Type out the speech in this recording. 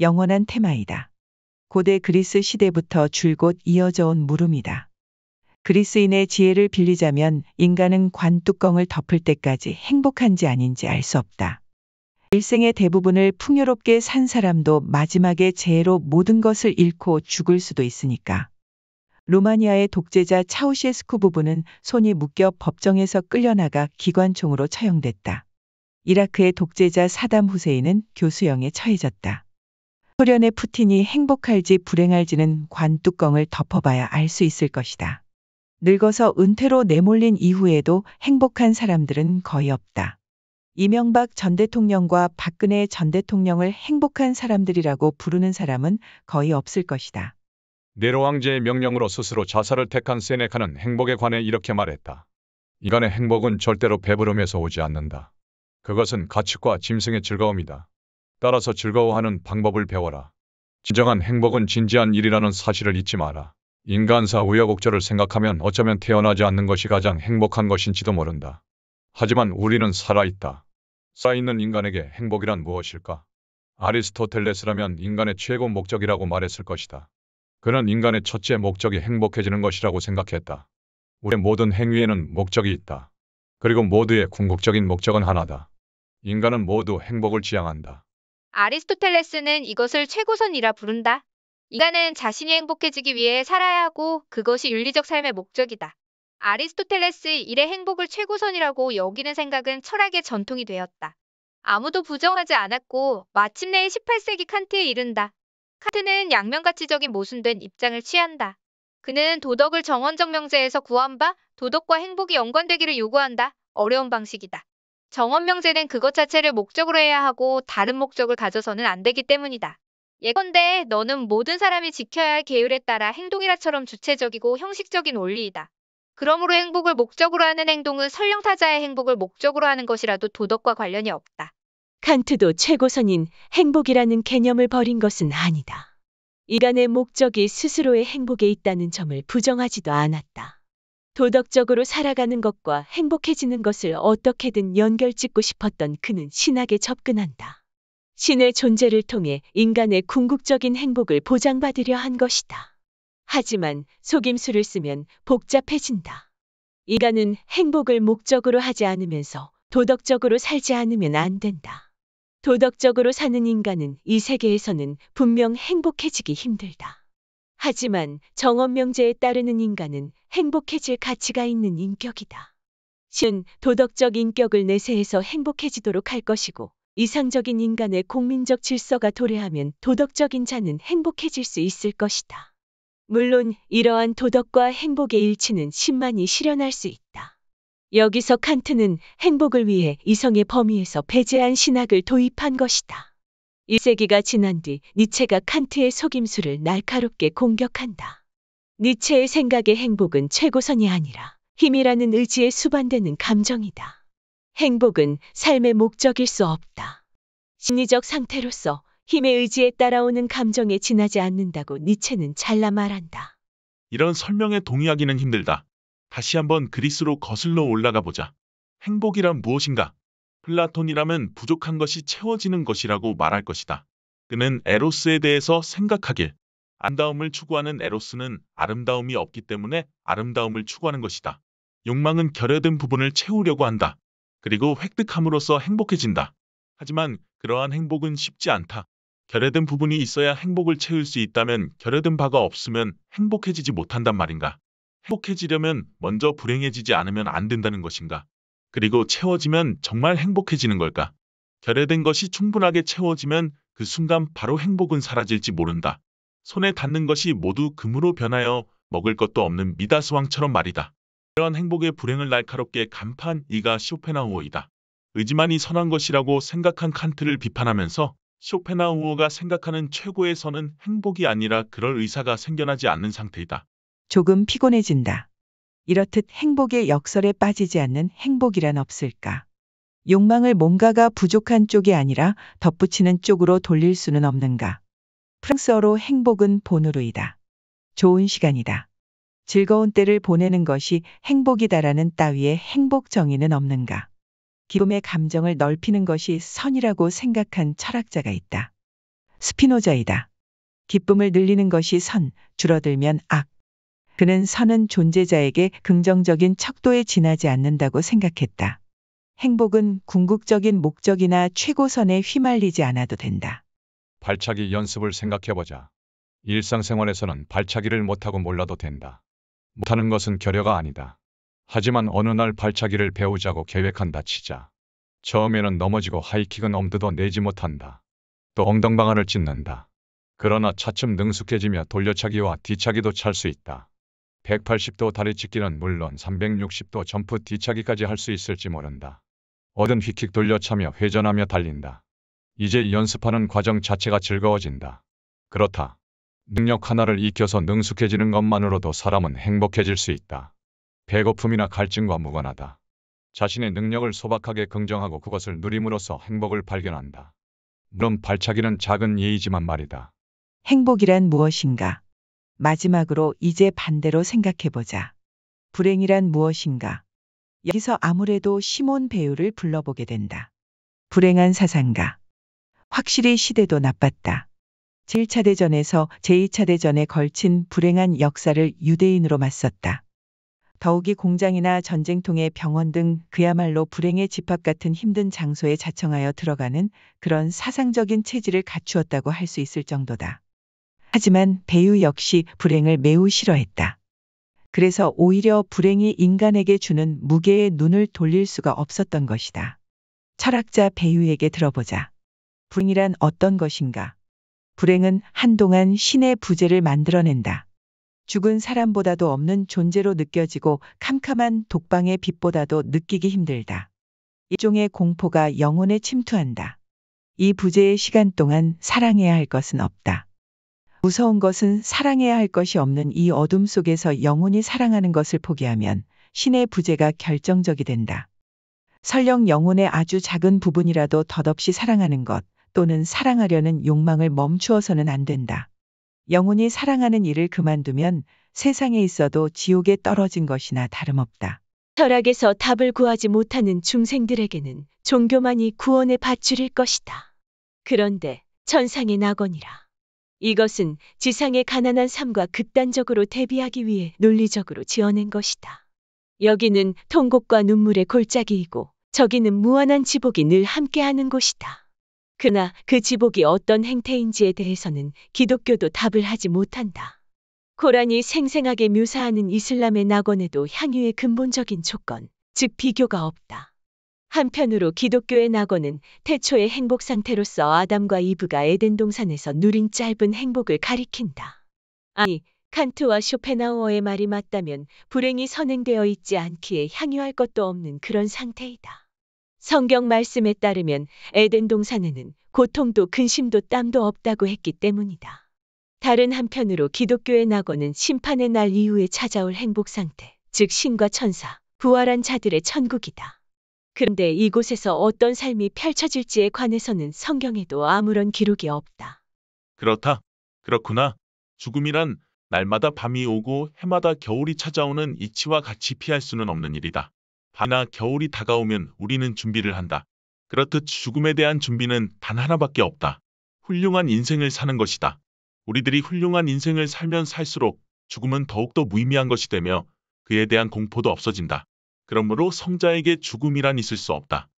영원한 테마이다. 고대 그리스 시대부터 줄곧 이어져 온 물음이다. 그리스인의 지혜를 빌리자면 인간은 관뚜껑을 덮을 때까지 행복한지 아닌지 알 수 없다. 일생의 대부분을 풍요롭게 산 사람도 마지막에 재해로 모든 것을 잃고 죽을 수도 있으니까. 루마니아의 독재자 차우셰스쿠 부부는 손이 묶여 법정에서 끌려나가 기관총으로 처형됐다. 이라크의 독재자 사담 후세인은 교수형에 처해졌다. 소련의 푸틴이 행복할지 불행할지는 관뚜껑을 덮어봐야 알 수 있을 것이다. 늙어서 은퇴로 내몰린 이후에도 행복한 사람들은 거의 없다. 이명박 전 대통령과 박근혜 전 대통령을 행복한 사람들이라고 부르는 사람은 거의 없을 것이다. 네로 왕제의 명령으로 스스로 자살을 택한 세네카는 행복에 관해 이렇게 말했다. 인간의 행복은 절대로 배부름에서 오지 않는다. 그것은 가축과 짐승의 즐거움이다. 따라서 즐거워하는 방법을 배워라. 진정한 행복은 진지한 일이라는 사실을 잊지 마라. 인간사 우여곡절을 생각하면 어쩌면 태어나지 않는 것이 가장 행복한 것인지도 모른다. 하지만 우리는 살아있다. 살아있는 인간에게 행복이란 무엇일까? 아리스토텔레스라면 인간의 최고 목적이라고 말했을 것이다. 그는 인간의 첫째 목적이 행복해지는 것이라고 생각했다. 우리의 모든 행위에는 목적이 있다. 그리고 모두의 궁극적인 목적은 하나다. 인간은 모두 행복을 지향한다. 아리스토텔레스는 이것을 최고선이라 부른다. 인간은 자신이 행복해지기 위해 살아야 하고 그것이 윤리적 삶의 목적이다. 아리스토텔레스 일의 행복을 최고선이라고 여기는 생각은 철학의 전통이 되었다. 아무도 부정하지 않았고 마침내 18세기 칸트에 이른다. 칸트는 양면가치적인 모순된 입장을 취한다. 그는 도덕을 정원적 명제에서 구한 바 도덕과 행복이 연관되기를 요구한다. 어려운 방식이다. 정원 명제는 그것 자체를 목적으로 해야 하고 다른 목적을 가져서는 안 되기 때문이다. 예컨대 너는 모든 사람이 지켜야 할 계율에 따라 행동이라처럼 주체적이고 형식적인 원리이다. 그러므로 행복을 목적으로 하는 행동은 설령 타자의 행복을 목적으로 하는 것이라도 도덕과 관련이 없다. 칸트도 최고선인 행복이라는 개념을 버린 것은 아니다. 인간의 목적이 스스로의 행복에 있다는 점을 부정하지도 않았다. 도덕적으로 살아가는 것과 행복해지는 것을 어떻게든 연결 짓고 싶었던 그는 신학에 접근한다. 신의 존재를 통해 인간의 궁극적인 행복을 보장받으려 한 것이다. 하지만 속임수를 쓰면 복잡해진다. 인간은 행복을 목적으로 하지 않으면서 도덕적으로 살지 않으면 안 된다. 도덕적으로 사는 인간은 이 세계에서는 분명 행복해지기 힘들다. 하지만 정언명제에 따르는 인간은 행복해질 가치가 있는 인격이다. 신 도덕적 인격을 내세해서 행복해지도록 할 것이고 이상적인 인간의 공민적 질서가 도래하면 도덕적인 자는 행복해질 수 있을 것이다. 물론 이러한 도덕과 행복의 일치는 신만이 실현할 수 있다. 여기서 칸트는 행복을 위해 이성의 범위에서 배제한 신학을 도입한 것이다. 1세기가 지난 뒤 니체가 칸트의 속임수를 날카롭게 공격한다. 니체의 생각의 행복은 최고선이 아니라 힘이라는 의지에 수반되는 감정이다. 행복은 삶의 목적일 수 없다. 심리적 상태로서 힘의 의지에 따라오는 감정에 지나지 않는다고 니체는 잘라 말한다. 이런 설명에 동의하기는 힘들다. 다시 한번 그리스로 거슬러 올라가 보자. 행복이란 무엇인가? 플라톤이라면 부족한 것이 채워지는 것이라고 말할 것이다. 그는 에로스에 대해서 생각하길. 안다움을 추구하는 에로스는 아름다움이 없기 때문에 아름다움을 추구하는 것이다. 욕망은 결여된 부분을 채우려고 한다. 그리고 획득함으로써 행복해진다. 하지만 그러한 행복은 쉽지 않다. 결여된 부분이 있어야 행복을 채울 수 있다면 결여된 바가 없으면 행복해지지 못한단 말인가. 행복해지려면 먼저 불행해지지 않으면 안 된다는 것인가. 그리고 채워지면 정말 행복해지는 걸까. 결여된 것이 충분하게 채워지면 그 순간 바로 행복은 사라질지 모른다. 손에 닿는 것이 모두 금으로 변하여 먹을 것도 없는 미다스왕처럼 말이다. 이러한 행복의 불행을 날카롭게 간판 이가 쇼펜하우어이다. 의지만이 선한 것이라고 생각한 칸트를 비판하면서 쇼펜하우어가 생각하는 최고의 선은 행복이 아니라 그럴 의사가 생겨나지 않는 상태이다. 조금 피곤해진다. 이렇듯 행복의 역설에 빠지지 않는 행복이란 없을까? 욕망을 뭔가가 부족한 쪽이 아니라 덧붙이는 쪽으로 돌릴 수는 없는가? 프랑스어로 행복은 본으로이다. 좋은 시간이다. 즐거운 때를 보내는 것이 행복이다라는 따위의 행복 정의는 없는가? 기쁨의 감정을 넓히는 것이 선이라고 생각한 철학자가 있다. 스피노자이다. 기쁨을 늘리는 것이 선, 줄어들면 악. 그는 선은 존재자에게 긍정적인 척도에 지나지 않는다고 생각했다. 행복은 궁극적인 목적이나 최고선에 휘말리지 않아도 된다. 발차기 연습을 생각해보자. 일상생활에서는 발차기를 못하고 몰라도 된다. 못하는 것은 결여가 아니다. 하지만 어느 날 발차기를 배우자고 계획한다 치자. 처음에는 넘어지고 하이킥은 엄두도 내지 못한다. 또 엉덩방아를 찢는다. 그러나 차츰 능숙해지며 돌려차기와 뒤차기도 찰 수 있다. 180도 다리 찢기는 물론 360도 점프 뒤차기까지 할 수 있을지 모른다. 얻은 휘킥 돌려차며 회전하며 달린다. 이제 연습하는 과정 자체가 즐거워진다. 그렇다. 능력 하나를 익혀서 능숙해지는 것만으로도 사람은 행복해질 수 있다. 배고픔이나 갈증과 무관하다. 자신의 능력을 소박하게 긍정하고 그것을 누림으로써 행복을 발견한다. 물론 발차기는 작은 예이지만 말이다. 행복이란 무엇인가? 마지막으로 이제 반대로 생각해보자. 불행이란 무엇인가? 여기서 아무래도 시몬 배우를 불러보게 된다. 불행한 사상가. 확실히 시대도 나빴다. 제1차 대전에서 제2차 대전에 걸친 불행한 역사를 유대인으로 맞섰다. 더욱이 공장이나 전쟁통의 병원 등 그야말로 불행의 집합 같은 힘든 장소에 자청하여 들어가는 그런 사상적인 체질을 갖추었다고 할 수 있을 정도다. 하지만 배유 역시 불행을 매우 싫어했다. 그래서 오히려 불행이 인간에게 주는 무게에 눈을 돌릴 수가 없었던 것이다. 철학자 배유에게 들어보자. 불행이란 어떤 것인가? 불행은 한동안 신의 부재를 만들어낸다. 죽은 사람보다도 없는 존재로 느껴지고 캄캄한 독방의 빛보다도 느끼기 힘들다. 일종의 공포가 영혼에 침투한다. 이 부재의 시간 동안 사랑해야 할 것은 없다. 무서운 것은 사랑해야 할 것이 없는 이 어둠 속에서 영혼이 사랑하는 것을 포기하면 신의 부재가 결정적이 된다. 설령 영혼의 아주 작은 부분이라도 덧없이 사랑하는 것 또는 사랑하려는 욕망을 멈추어서는 안 된다. 영혼이 사랑하는 일을 그만두면 세상에 있어도 지옥에 떨어진 것이나 다름없다. 철학에서 답을 구하지 못하는 중생들에게는 종교만이 구원의 밧줄일 것이다. 그런데 천상의 낙원이라. 이것은 지상의 가난한 삶과 극단적으로 대비하기 위해 논리적으로 지어낸 것이다. 여기는 통곡과 눈물의 골짜기이고 저기는 무한한 지복이 늘 함께하는 곳이다. 그러나 그 지복이 어떤 행태인지에 대해서는 기독교도 답을 하지 못한다. 코란이 생생하게 묘사하는 이슬람의 낙원에도 향유의 근본적인 조건, 즉 비교가 없다. 한편으로 기독교의 낙원은 태초의 행복 상태로서 아담과 이브가 에덴 동산에서 누린 짧은 행복을 가리킨다. 아니, 칸트와 쇼펜하우어의 말이 맞다면 불행이 선행되어 있지 않기에 향유할 것도 없는 그런 상태이다. 성경 말씀에 따르면 에덴 동산에는 고통도 근심도 땀도 없다고 했기 때문이다. 다른 한편으로 기독교의 낙원은 심판의 날 이후에 찾아올 행복 상태, 즉 신과 천사, 부활한 자들의 천국이다. 그런데 이곳에서 어떤 삶이 펼쳐질지에 관해서는 성경에도 아무런 기록이 없다. 그렇다. 그렇구나. 죽음이란 날마다 밤이 오고 해마다 겨울이 찾아오는 이치와 같이 피할 수는 없는 일이다. 밤이나 겨울이 다가오면 우리는 준비를 한다. 그렇듯 죽음에 대한 준비는 단 하나밖에 없다. 훌륭한 인생을 사는 것이다. 우리들이 훌륭한 인생을 살면 살수록 죽음은 더욱더 무의미한 것이 되며 그에 대한 공포도 없어진다. 그러므로 성자에게 죽음이란 있을 수 없다.